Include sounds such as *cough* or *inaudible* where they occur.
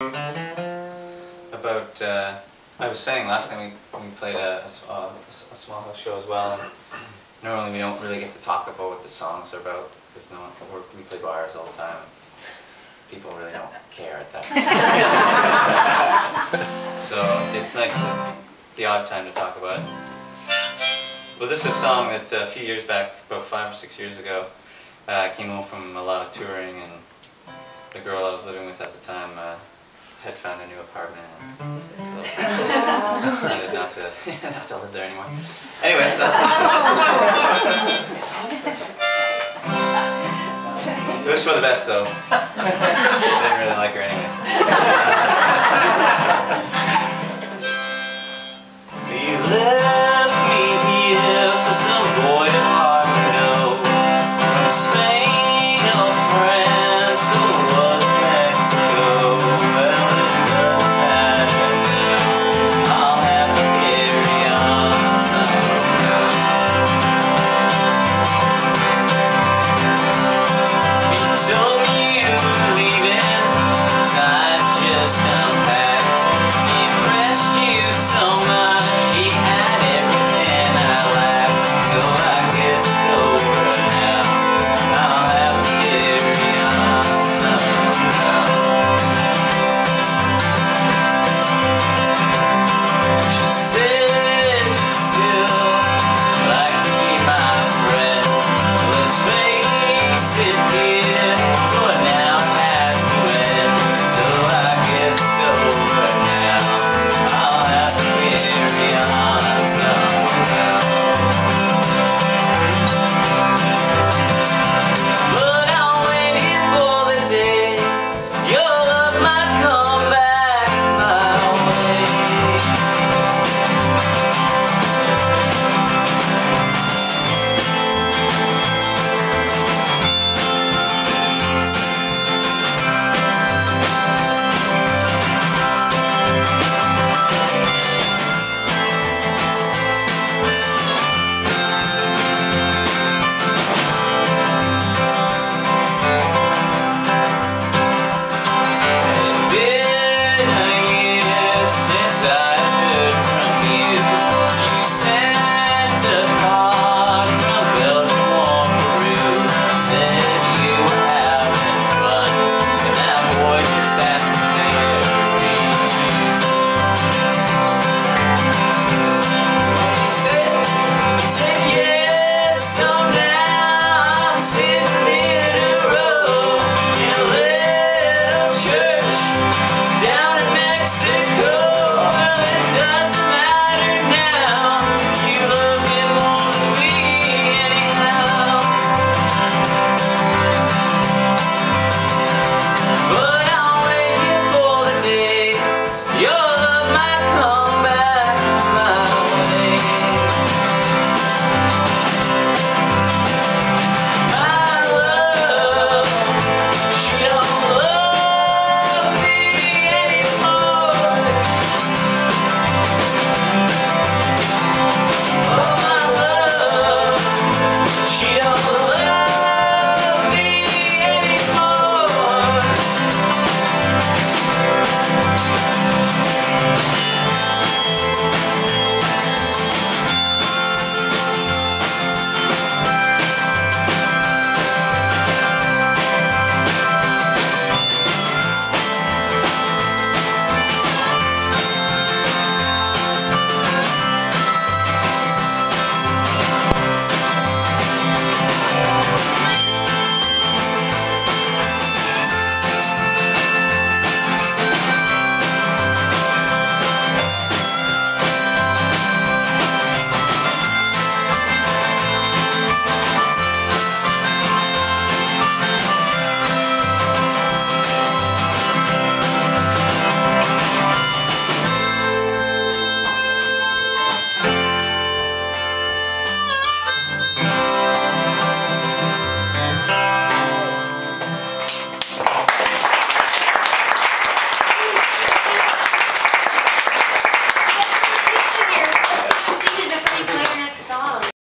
About, uh, I was saying last time we, we played a small house show as well, and normally we don't really get to talk about what the songs are about, because no, we're, we play bars all the time. People really don't care at that. *laughs* so it's nice that the odd time to talk about it. Well, this is a song that uh, a few years back, about five or six years ago, uh, I came home from a lot of touring, and the girl I was living with at the time uh, had found a new apartment. And *laughs* decided not to, *laughs* not to live there anymore. Anyway, so *laughs* it was for the best, though. I didn't really like her anyway.